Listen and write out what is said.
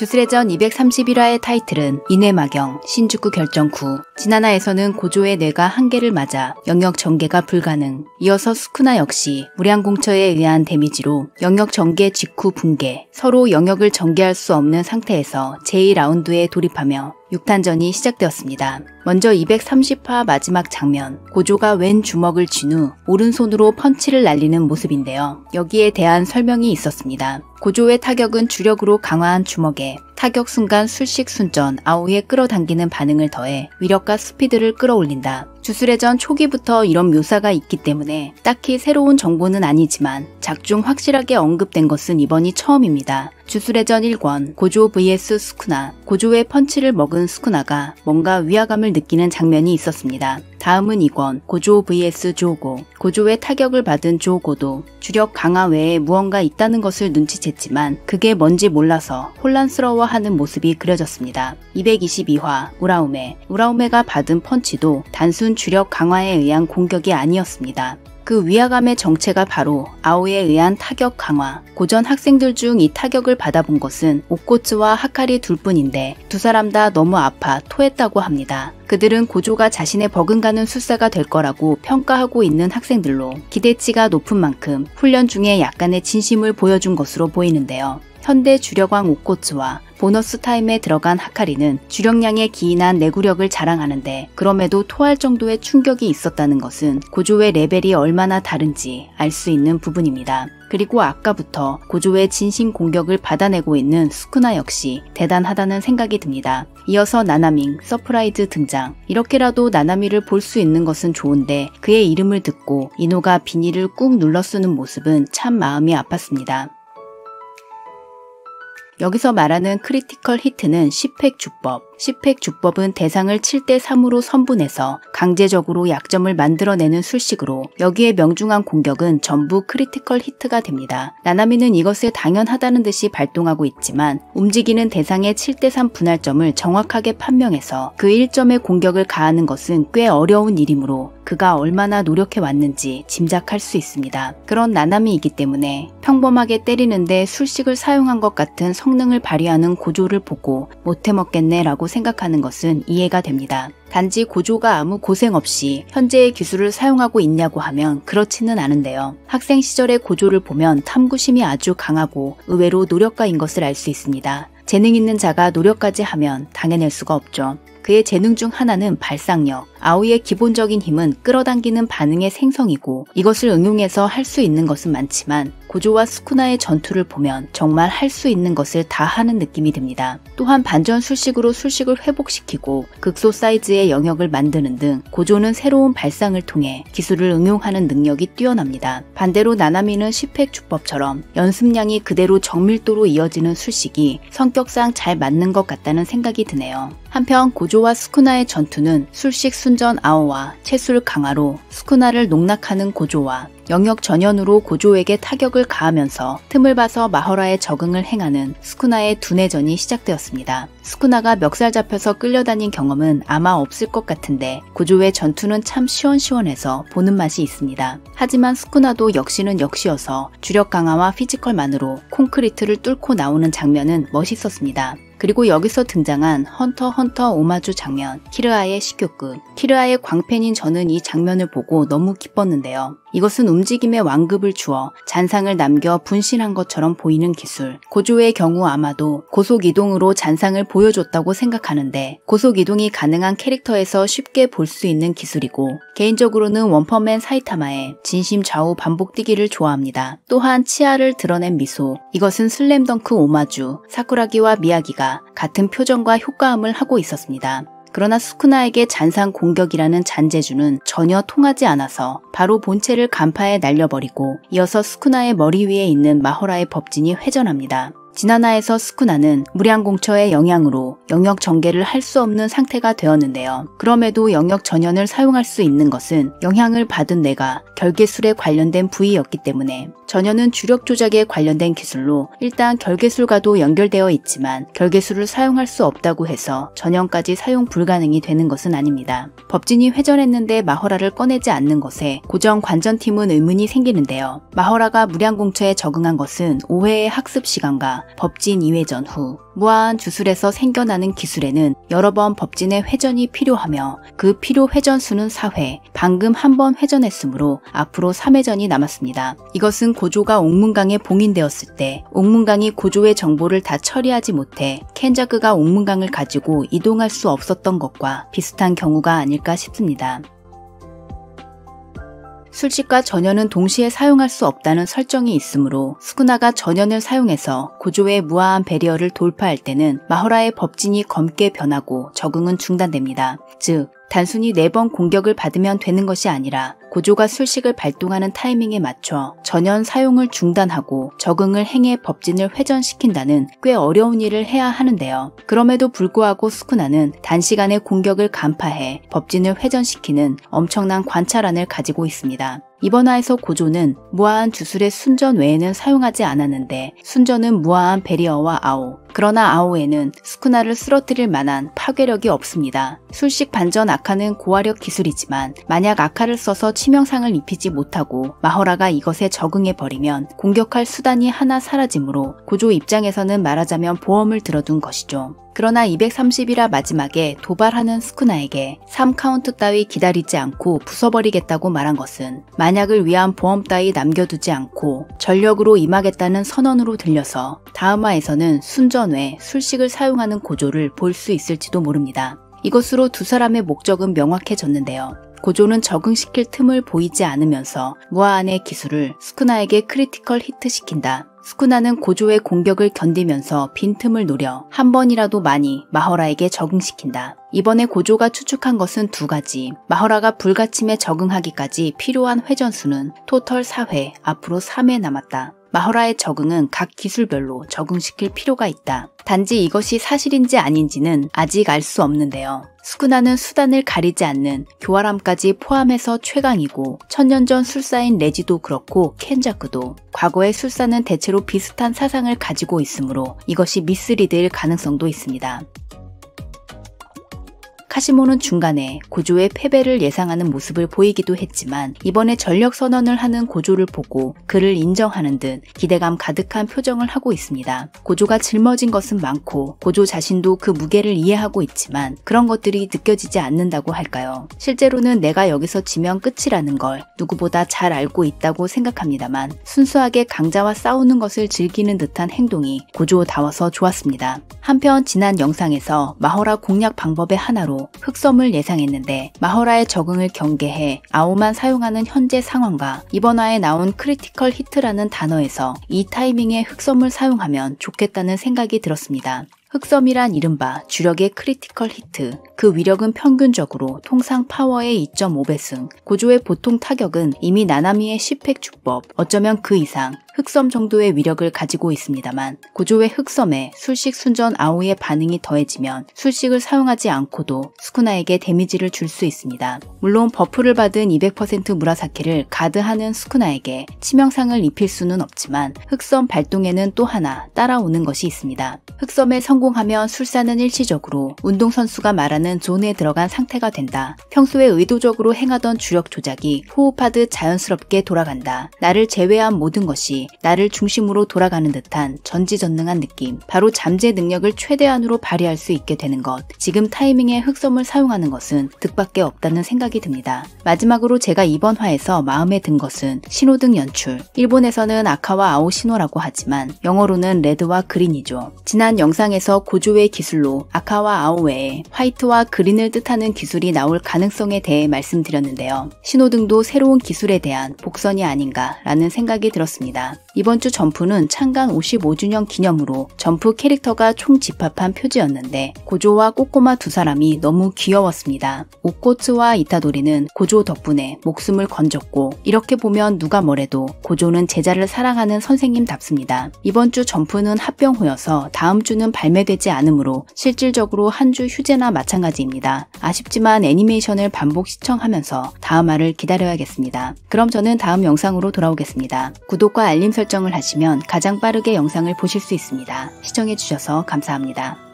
주스레전 231화의 타이틀은 인해마경 신주쿠 결정구 지난화에서는 고조의 뇌가 한계를 맞아 영역 전개가 불가능. 이어서 스쿠나 역시 무량공처에 의한 데미지로 영역 전개 직후 붕괴 서로 영역을 전개할 수 없는 상태에서 제2라운드에 돌입하며 6탄전이 시작되었습니다. 먼저 230화 마지막 장면, 고조가 왼 주먹을 쥔 후 오른손으로 펀치를 날리는 모습인데요. 여기에 대한 설명이 있었습니다. 고조의 타격은 주력으로 강화한 주먹에 타격 순간 술식 순전 아오에 끌어당기는 반응을 더해 위력과 스피드를 끌어올린다. 주술회전 초기부터 이런 묘사가 있기 때문에 딱히 새로운 정보는 아니지만 작중 확실하게 언급된 것은 이번이 처음입니다. 주술회전 1권 고조 vs 스쿠나 고조의 펀치를 먹은 스쿠나가 뭔가 위화감을 느끼는 장면이 있었습니다. 다음은 2권 고조 vs 조고 고조의 타격을 받은 조고도 주력 강화 외에 무언가 있다는 것을 눈치챘지만 그게 뭔지 몰라서 혼란스러워 하는 모습이 그려졌습니다. 222화 우라우메 우라우메가 받은 펀치도 단순 주력 강화에 의한 공격이 아니었습니다. 그 위화감의 정체가 바로 아오에 의한 타격 강화. 고전 학생들 중 이 타격을 받아본 것은 옥고츠와 하카리 둘 뿐인데 두 사람 다 너무 아파 토했다고 합니다. 그들은 고조가 자신의 버금가는 술사가 될 거라고 평가하고 있는 학생들로 기대치가 높은 만큼 훈련 중에 약간의 진심을 보여준 것으로 보이는데요. 현대 주력왕 옷코츠와 보너스 타임에 들어간 하카리는 주력량에 기인한 내구력을 자랑하는데 그럼에도 토할 정도의 충격이 있었다는 것은 고조의 레벨이 얼마나 다른지 알 수 있는 부분입니다. 그리고 아까부터 고조의 진심 공격을 받아내고 있는 스쿠나 역시 대단하다는 생각이 듭니다. 이어서 나나밍, surprise 등장. 이렇게라도 나나미를 볼 수 있는 것은 좋은데 그의 이름을 듣고 이노가 비니를 꾹 눌러 쓰는 모습은 참 마음이 아팠습니다. 여기서 말하는 critical hit는 10획 주법. 10획 주법은 대상을 7대 3으로 선분해서 강제적으로 약점을 만들어내는 술식으로 여기에 명중한 공격은 전부 critical hit가 됩니다. 나나미는 이것을 당연하다는 듯이 발동하고 있지만 움직이는 대상의 7대 3 분할점을 정확하게 판명해서 그 1점의 공격을 가하는 것은 꽤 어려운 일이므로 그가 얼마나 노력해 왔는지 짐작할 수 있습니다. 그런 나나미이기 때문에 평범하게 때리는데 술식을 사용한 것 같은 성능을 발휘하는 고조를 보고 못해 먹겠네 라고 생각하는 것은 이해가 됩니다. 단지 고조가 아무 고생 없이 현재의 기술을 사용하고 있냐고 하면 그렇지는 않은데요. 학생 시절의 고조를 보면 탐구심이 아주 강하고 의외로 노력가인 것을 알 수 있습니다. 재능 있는 자가 노력까지 하면 당해낼 수가 없죠. 그의 재능 중 하나는 발상력. 아오의 기본적인 힘은 끌어당기는 반응의 생성이고 이것을 응용해서 할 수 있는 것은 많지만 고조와 스쿠나의 전투를 보면 정말 할 수 있는 것을 다 하는 느낌이 듭니다. 또한 반전 술식으로 술식을 회복시키고 극소 사이즈의 영역을 만드는 등 고조는 새로운 발상을 통해 기술을 응용하는 능력이 뛰어납니다. 반대로 나나미는 10획 주법처럼 연습량이 그대로 정밀도로 이어지는 술식이 성격상 잘 맞는 것 같다는 생각이 드네요. 한편 고조와 스쿠나의 전투는 술식 순전 아오와 체술 강화로 스쿠나를 농락하는 고조와 영역 전연으로 고조에게 타격을 가하면서 틈을 봐서 마허라의 적응을 행하는 스쿠나의 두뇌전이 시작되었습니다. 스쿠나가 멱살 잡혀서 끌려다닌 경험은 아마 없을 것 같은데 고조의 전투는 참 시원시원해서 보는 맛이 있습니다. 하지만 스쿠나도 역시는 역시여서 주력 강화와 physical만으로 콘크리트를 뚫고 나오는 장면은 멋있었습니다. 그리고 여기서 등장한 헌터 헌터 오마주 장면, 키르아의 肢曲. 키르아의 광팬인 저는 이 장면을 보고 너무 기뻤는데요. 이것은 움직임의 완급을 주어 잔상을 남겨 분신한 것처럼 보이는 기술. 고조의 경우 아마도 고속 이동으로 잔상을 보여줬다고 생각하는데 고속 이동이 가능한 캐릭터에서 쉽게 볼 수 있는 기술이고 개인적으로는 원펀맨 사이타마의 진심 좌우 반복 뛰기를 좋아합니다. 또한 치아를 드러낸 미소. 이것은 슬램덩크 오마주, 사쿠라기와 미야기가 같은 표정과 효과음을 하고 있었습니다. 그러나 스쿠나에게 잔상 공격이라는 잔재주는 전혀 통하지 않아서 바로 본체를 간파해 날려버리고 이어서 스쿠나의 머리 위에 있는 마허라의 법진이 회전합니다. 지난화에서 스쿠나는 무량공처의 영향으로 영역 전개를 할 수 없는 상태가 되었는데요. 그럼에도 영역 전연을 사용할 수 있는 것은 영향을 받은 뇌가 결계술에 관련된 부위였기 때문에 전연은 주력 조작에 관련된 기술로 일단 결계술과도 연결되어 있지만 결계술을 사용할 수 없다고 해서 전연까지 사용 불가능이 되는 것은 아닙니다. 법진이 회전했는데 마허라를 꺼내지 않는 것에 고정 관전팀은 의문이 생기는데요. 마허라가 무량공처에 적응한 것은 5회의 학습 시간과 법진 2회전 후 무아한 주술에서 생겨나는 기술에는 여러 번 법진의 회전이 필요하며 그 필요 회전 수는 4회, 방금 한 번 회전했으므로 앞으로 3회전이 남았습니다. 이것은 고조가 옥문강에 봉인되었을 때 옥문강이 고조의 정보를 다 처리하지 못해 켄자그가 옥문강을 가지고 이동할 수 없었던 것과 비슷한 경우가 아닐까 싶습니다. 술식과 전연은 동시에 사용할 수 없다는 설정이 있으므로 스쿠나가 전연을 사용해서 고조의 무아한 배리어를 돌파할 때는 마허라의 법진이 검게 변하고 적응은 중단됩니다. 즉, 단순히 4번 공격을 받으면 되는 것이 아니라 고조가 술식을 발동하는 타이밍에 맞춰 전연 사용을 중단하고 적응을 행해 법진을 회전시킨다는 꽤 어려운 일을 해야 하는데요. 그럼에도 불구하고 스쿠나는 단시간에 공격을 간파해 법진을 회전시키는 엄청난 관찰안을 가지고 있습니다. 이번 화에서 고조는 무아한 주술의 순전 외에는 사용하지 않았는데 순전은 무아한 베리어와 아오 그러나 아오에는 스쿠나를 쓰러뜨릴 만한 파괴력이 없습니다. 술식 반전 아카는 고화력 기술이지만 만약 아카를 써서 치명상을 입히지 못하고 마허라가 이것에 적응해버리면 공격할 수단이 하나 사라지므로 고조 입장에서는 말하자면 보험을 들어둔 것이죠. 그러나 230화 마지막에 도발하는 스쿠나에게 3카운트 따위 기다리지 않고 부숴버리겠다고 말한 것은 만약을 위한 보험 따위 남겨두지 않고 전력으로 임하겠다는 선언으로 들려서 다음화에서는 순전 외 술식을 사용하는 고조를 볼 수 있을지도 모릅니다. 이것으로 두 사람의 목적은 명확해졌는데요. 고조는 적응시킬 틈을 보이지 않으면서 무하한의 기술을 스쿠나에게 critical hit시킨다. 스쿠나는 고조의 공격을 견디면서 빈틈을 노려 한 번이라도 많이 마허라에게 적응시킨다. 이번에 고조가 추측한 것은 두 가지. 마허라가 불가침에 적응하기까지 필요한 회전수는 토털 4회, 앞으로 3회 남았다. 마허라의 적응은 각 기술별로 적응시킬 필요가 있다. 단지 이것이 사실인지 아닌지는 아직 알 수 없는데요. 수구나는 수단을 가리지 않는 교활함까지 포함해서 최강이고 천년 전 술사인 레지도 그렇고 켄자크도 과거의 술사는 대체로 비슷한 사상을 가지고 있으므로 이것이 미스리드일 가능성도 있습니다. 카시모는 중간에 고조의 패배를 예상하는 모습을 보이기도 했지만 이번에 전력 선언을 하는 고조를 보고 그를 인정하는 듯 기대감 가득한 표정을 하고 있습니다. 고조가 짊어진 것은 많고 고조 자신도 그 무게를 이해하고 있지만 그런 것들이 느껴지지 않는다고 할까요? 실제로는 내가 여기서 지면 끝이라는 걸 누구보다 잘 알고 있다고 생각합니다만 순수하게 강자와 싸우는 것을 즐기는 듯한 행동이 고조다워서 좋았습니다. 한편 지난 영상에서 마허라 공략 방법의 하나로 흑섬을 예상했는데 마허라의 적응을 경계해 아오만 사용하는 현재 상황과 이번 화에 나온 critical hit라는 단어에서 이 타이밍에 흑섬을 사용하면 좋겠다는 생각이 들었습니다. 흑섬이란 이른바 주력의 critical hit, 그 위력은 평균적으로 통상 파워의 2.5배승, 고조의 보통 타격은 이미 나나미의 10획 주법, 어쩌면 그 이상, 흑섬 정도의 위력을 가지고 있습니다만 고조의 흑섬에 술식 순전 아오의 반응이 더해지면 술식을 사용하지 않고도 스쿠나에게 데미지를 줄 수 있습니다. 물론 buff를 받은 200% 무라사키를 가드하는 스쿠나에게 치명상을 입힐 수는 없지만 흑섬 발동에는 또 하나 따라오는 것이 있습니다. 흑섬에 성공하면 술사는 일시적으로 운동선수가 말하는 zone에 들어간 상태가 된다. 평소에 의도적으로 행하던 주력 조작이 호흡하듯 자연스럽게 돌아간다. 나를 제외한 모든 것이 나를 중심으로 돌아가는 듯한 전지전능한 느낌. 바로 잠재 능력을 최대한으로 발휘할 수 있게 되는 것. 지금 타이밍에 흑섬을 사용하는 것은 득밖에 없다는 생각이 듭니다. 마지막으로 제가 이번 화에서 마음에 든 것은 신호등 연출. 일본에서는 아카와 아오 신호라고 하지만 영어로는 레드와 그린이죠. 지난 영상에서 고조의 기술로 아카와 아오 외에 화이트와 그린을 뜻하는 기술이 나올 가능성에 대해 말씀드렸는데요. 신호등도 새로운 기술에 대한 복선이 아닌가라는 생각이 들었습니다. 이번 주 점프는 창간 55주년 기념으로 점프 캐릭터가 총 집합한 표지였는데 고조와 꼬꼬마 두 사람이 너무 귀여웠습니다. 오코츠와 이타도리는 고조 덕분에 목숨을 건졌고 이렇게 보면 누가 뭐래도 고조는 제자를 사랑하는 선생님답습니다. 이번 주 점프는 합병호여서 다음 주는 발매 되지 않으므로 실질적으로 한 주 휴재나 마찬가지입니다. 아쉽지만 애니메이션을 반복 시청하면서 다음화를 기다려야겠습니다. 그럼 저는 다음 영상으로 돌아오겠습니다. 구독과 알림 설정 설정을 하시면 가장 빠르게 영상을 보실 수 있습니다. 시청해주셔서 감사합니다.